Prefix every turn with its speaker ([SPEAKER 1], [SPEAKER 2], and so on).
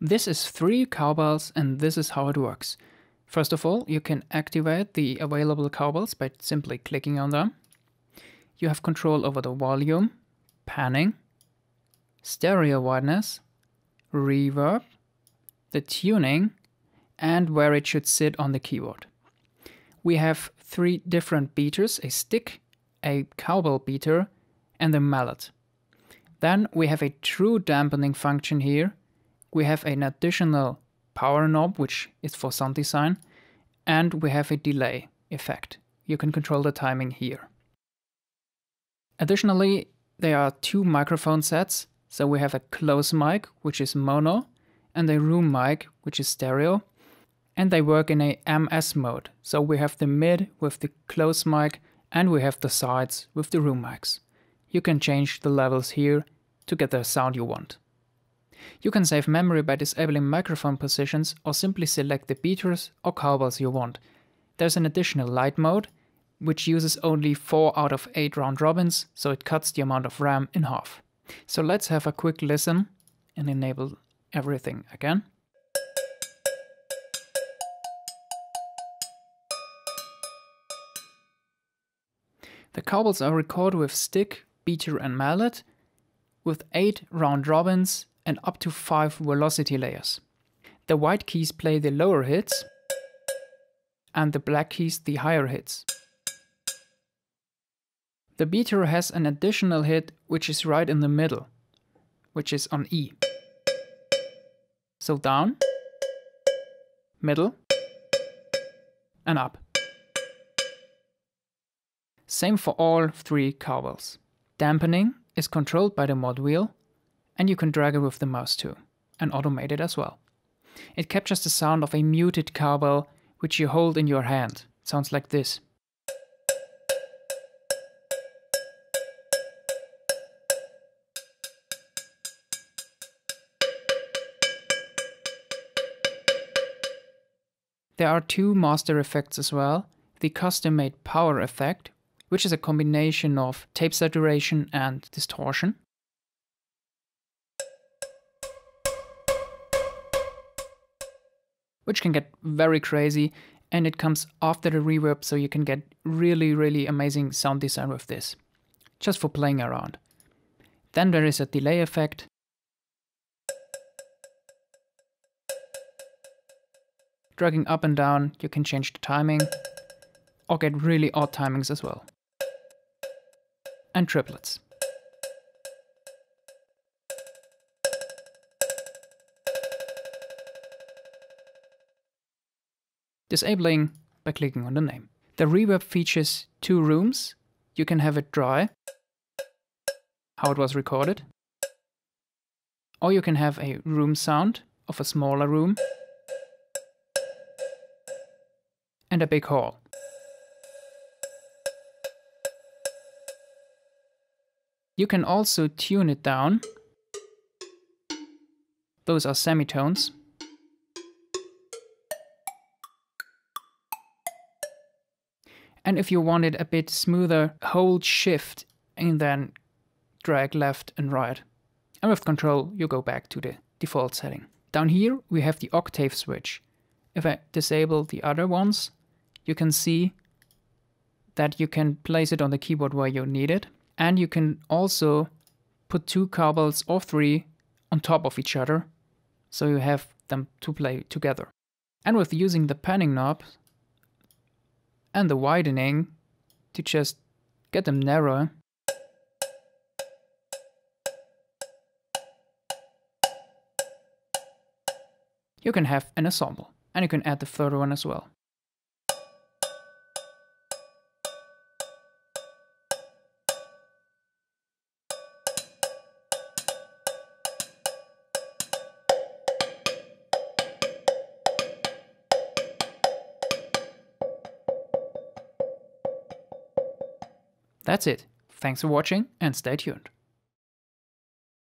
[SPEAKER 1] This is three cowbells and this is how it works. First of all, you can activate the available cowbells by simply clicking on them. You have control over the volume, panning, stereo wideness, reverb, the tuning, and where it should sit on the keyboard. We have three different beaters, a stick, a cowbell beater, and a mallet. Then we have a true dampening function here. We have an additional power knob, which is for sound design, and we have a delay effect. You can control the timing here. Additionally, there are two microphone sets. So we have a close mic, which is mono, and a room mic, which is stereo. And they work in a MS mode. So we have the mid with the close mic, and we have the sides with the room mics. You can change the levels here to get the sound you want. You can save memory by disabling microphone positions or simply select the beaters or cowbells you want. There's an additional light mode, which uses only 4 out of 8 round robins, so it cuts the amount of RAM in half. So let's have a quick listen and enable everything again. The cowbells are recorded with stick, beater and mallet, with 8 round robins and up to 5 velocity layers. The white keys play the lower hits and the black keys the higher hits. The beater has an additional hit which is right in the middle, which is on E. So down, middle, and up. Same for all three cowbells. Dampening is controlled by the mod wheel, and you can drag it with the mouse too, and automate it as well. It captures the sound of a muted cowbell which you hold in your hand. It sounds like this. There are two master effects as well. The custom made power effect, which is a combination of tape saturation and distortion. Which can get very crazy and it comes after the reverb so you can get really really amazing sound design with this. Just for playing around. Then there is a delay effect Dragging up and down, you can change the timing, or get really odd timings as well. And triplets. Disabling by clicking on the name. The reverb features two rooms. You can have it dry, how it was recorded, or you can have a room sound of a smaller room and a big hall. You can also tune it down. Those are semitones. And if you want it a bit smoother, hold shift and then drag left and right. And with control, you go back to the default setting. Down here, we have the octave switch. If I disable the other ones, you can see that you can place it on the keyboard where you need it. And you can also put two cowbells or three on top of each other, so you have them to play together. And with using the panning knob and the widening to just get them narrower, you can have an ensemble. And you can add the third one as well. That's it. Thanks for watching and stay tuned.